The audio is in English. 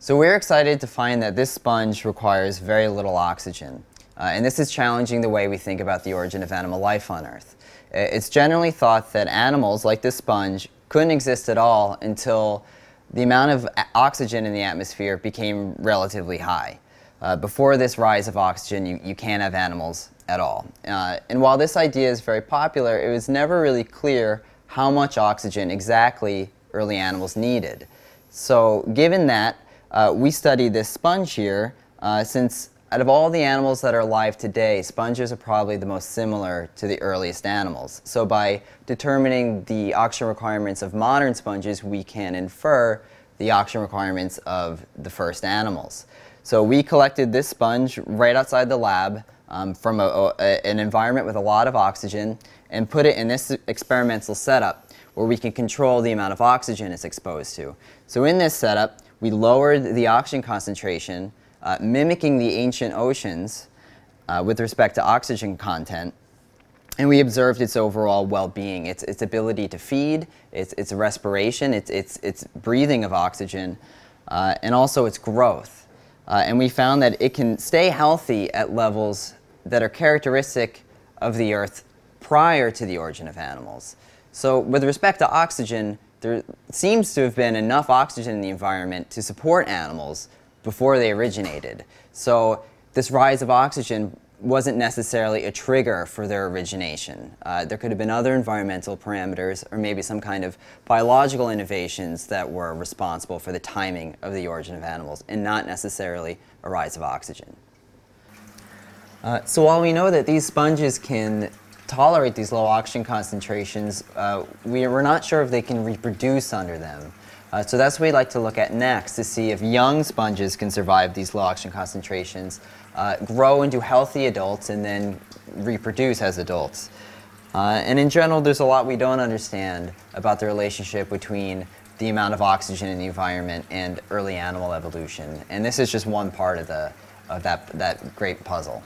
So we're excited to find that this sponge requires very little oxygen. Uh, and this is challenging the way we think about the origin of animal life on Earth. It's generally thought that animals, like this sponge, couldn't exist at all until the amount of oxygen in the atmosphere became relatively high. Uh, before this rise of oxygen, you, you can't have animals at all. Uh, and while this idea is very popular, it was never really clear how much oxygen exactly early animals needed. So given that, uh, we study this sponge here uh, since out of all the animals that are alive today, sponges are probably the most similar to the earliest animals. So by determining the oxygen requirements of modern sponges, we can infer the oxygen requirements of the first animals. So we collected this sponge right outside the lab um, from a, a, an environment with a lot of oxygen and put it in this experimental setup where we can control the amount of oxygen it's exposed to. So in this setup, we lowered the oxygen concentration, uh, mimicking the ancient oceans uh, with respect to oxygen content, and we observed its overall well-being, its, its ability to feed, its, its respiration, its, its, its breathing of oxygen, uh, and also its growth. Uh, and we found that it can stay healthy at levels that are characteristic of the Earth prior to the origin of animals. So with respect to oxygen, there seems to have been enough oxygen in the environment to support animals before they originated. So this rise of oxygen wasn't necessarily a trigger for their origination. Uh, there could have been other environmental parameters or maybe some kind of biological innovations that were responsible for the timing of the origin of animals and not necessarily a rise of oxygen. Uh, so while we know that these sponges can tolerate these low oxygen concentrations, uh, we, are not sure if they can reproduce under them. Uh, so that's what we'd like to look at next to see if young sponges can survive these low oxygen concentrations, uh, grow into healthy adults, and then reproduce as adults. Uh, and in general, there's a lot we don't understand about the relationship between the amount of oxygen in the environment and early animal evolution. And this is just one part of, the, of that, that great puzzle.